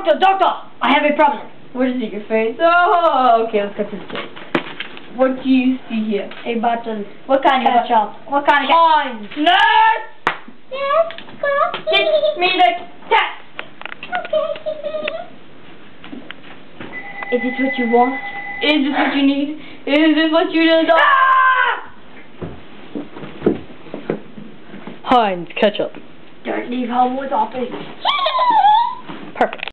Doctor, doctor, I have a problem. What is it, your face? Oh, okay, let's cut to the. What do you see here? A button. What kind of ketchup? What kind of Heinz. Nurse! Yes, coffee. Get me the test! Is this what you want? Is this what you need? Is this what you desire? Ah! Heinz ketchup. Don't leave home with office. Perfect.